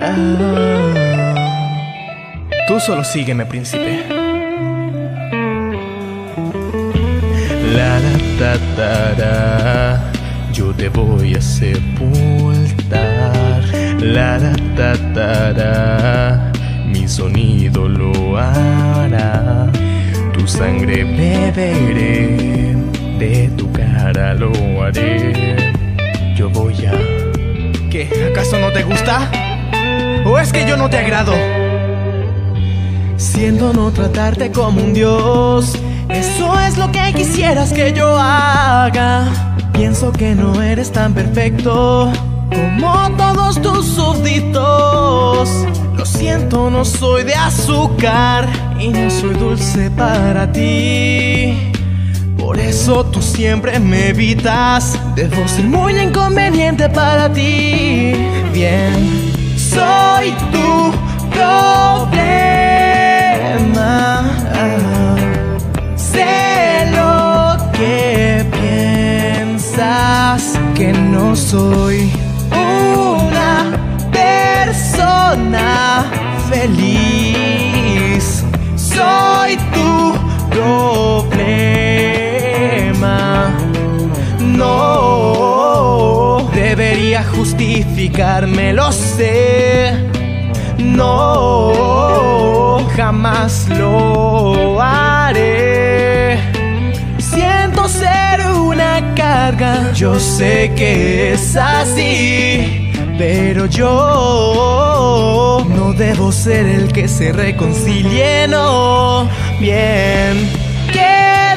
Ah. Tú solo sígueme, príncipe. La la ta ta ra, yo te voy a sepultar. La la ta ta ra, mi sonido lo hará. Tu sangre beberé, de tu cara lo haré. Yo voy a. ¿Qué? ¿Acaso no te gusta? ¿O es que yo no te agrado? Siento no tratarte como un dios. Eso es lo que quisieras que yo haga. Pienso que no eres tan perfecto como todos tus súbditos. Lo siento, no soy de azúcar y no soy dulce para ti. Por eso tú siempre me evitas. Debo ser muy inconveniente para ti. Una persona feliz. Soy tu problema. No debería justificarme, lo sé. No, jamás lo haré. Yo sé que es así, pero yo no debo ser el que se reconcilie, no. Bien, ¿qué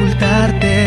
sepultarte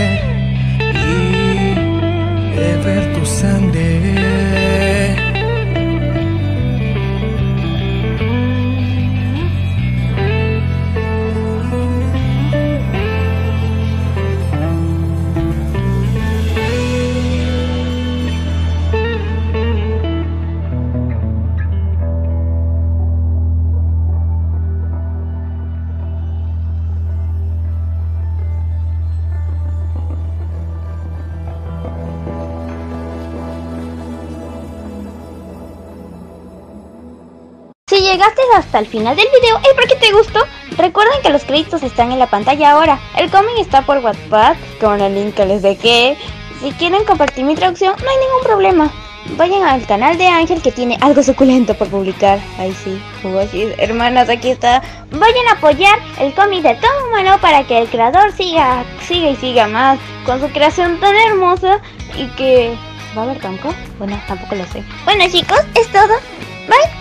llegaste hasta el final del video es porque te gustó. Recuerden que los créditos están en la pantalla ahora. El cómic está por WhatsApp con el link que les dejé. Si quieren compartir mi traducción, no hay ningún problema. Vayan al canal de Ángel que tiene algo suculento por publicar. Ahí sí, así. Hermanas, aquí está. Vayan a apoyar el cómic de Tom Humano para que el creador siga, siga y siga más con su creación tan hermosa y que... ¿Va a haber tanco? Bueno, tampoco lo sé. Bueno chicos, es todo. Bye.